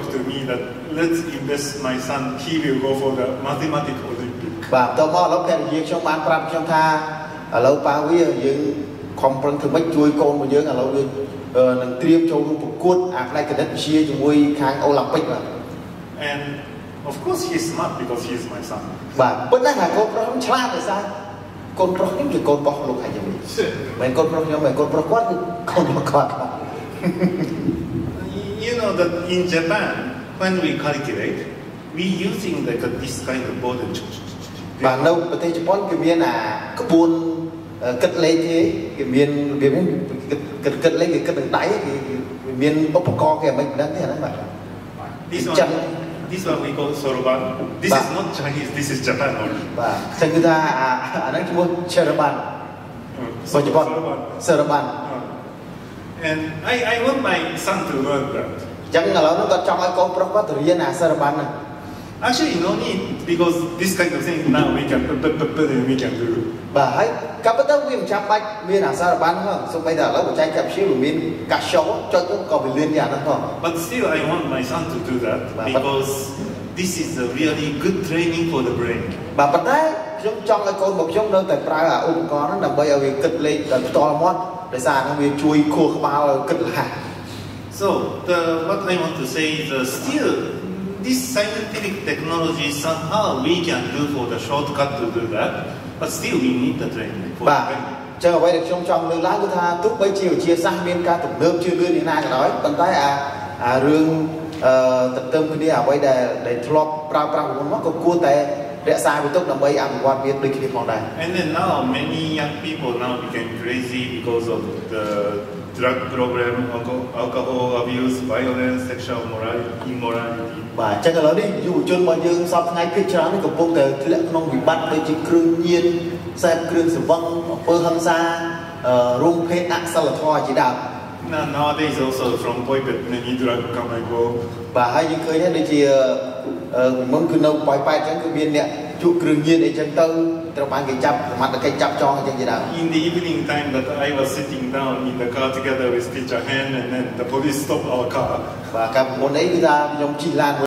to me that let's invest my son, he will go for the mathematics Olympic. បាទបន្ទាប់មកឥឡូវភរិយាខ្ញុំបានប្រាប់ខ្ញុំថាឥឡូវប៉ាវាយើងខំប្រឹងធ្វើម៉េចជួយកូនរបស់យើងឥឡូវយើងអឺនឹងត្រៀមចូលរួមប្រកួតអាផ្នែកគណិតវិទ្យាជាមួយខាងអូឡ িম্প ពិកបាទ And of course he's smart because he is my son. បាទប៉ុន្តែថាកូនប្រុសខ្ញុំឆ្លាតដោយសារកូនប្រុសខ្ញុំជាកូនប្រុសលោកហើយខ្ញុំមិនមែនកូនប្រុសខ្ញុំមិនកូនប្រុសគាត់គឺកូនប្រុសគាត់បាទ You know that in Japan, when we calculate, we using like a, this kind of board and បាទនៅប្រទេសជប៉ុនគេមានអាក្បួនអឺគិតលេខគេគេមានរបៀបនេះគិតគិតលេខគេគិតនឹងដៃគេគេមានឧបករណ៍គេមិនដឹងទេអាហ្នឹងបាទ This Jap- one, this one we call soroban. This Ba- is not Chinese, this is Japan only. បាទចឹងគឺថាអាអាហ្នឹងឈ្មោះ Cheraban របស់ជប៉ុន Soroban. Seraban Uh, And I, I want my son to learn that. អញ្ចឹងឥឡូវហ្នឹងគាត់ចង់ឲ្យកូនប្រុសគាត់ទៅរៀនអា Seraban ហ្នឹង Actually, no need because this kind of thing now we can put, put, put, put, and we can do. បាទហើយក៏ប៉ុន្តែវាមិនចាំបាច់មានអា Seraban ហ្នឹងសូម្បីតែឥឡូវបច្ចេកវិទ្យាវាមានកាសោចុចទៅក៏វាលឿនយ៉ាងហ្នឹងផង But still, I want my son to do that Ba- but- because this is a really good training for the brain. បាទប៉ុន្តែខ្ញុំចង់ឲ្យកូនរបស់ខ្ញុំនៅតែប្រើអាឧបករណ៍ហ្នឹងដើម្បីឲ្យវាគិតលេខដោយផ្ទាល់មាត់ដោយសារហ្នឹងវាជួយខួរក្បាលឲ្យគិតលះ So, the, what I want to say is uh, still, this scientific technology somehow we can do for the shortcut to do that, but still we need the training for បាទ the brain. ចឹងអ្វីដែលខ្ញុំចង់លើកឡើងគឺថាទោះបីជាវិទ្យាសាស្ត្រមានការទំនើបជឿនលឿនយ៉ាងណាក៏ដោយប៉ុន្តែអាអារឿងអឺទន្ទឹមគ្នាអ្វីដែលដែលធ្លាប់ប្រើប្រាស់ពីមុនមកក៏គួរតែ រក្សាវាទុកដើម្បីអភិវឌ្ឍវាដូចគ្នាផងដែរ And then now many young people now became crazy because of the drug problem, alco- alcohol abuse, violence, sexual morality, immorality. បាទអញ្ចឹងឥឡូវនេះយុវជនរបស់យើងសពថ្ងៃភាគច្រើននេះកំពុងតែធ្លាក់ក្នុងវិបត្តិដូចជាគ្រឿងញៀនខ្សែគ្រឿងសង្វឹងអំពើហិង្សាអឺរួមភេទអសិលធម៌ជាដើម Nowadays also from Poipet many drug come and go. បាទហើយយើងឃើញដែរដូចជាមុនគឺនៅប៉ោយប៉ែតអញ្ចឹងគឺមានអ្នកជក់គ្រឿងញៀនអីចឹងទៅត្រូវបានគេចាប់សមត្ថកិច្ចចាប់ចងអញ្ចឹងជាដើម In the evening time that I was sitting down in the car together with teacher Han and then the police stopped our car. បាទកាលមុនអីគឺថាខ្ញុំជិះឡាន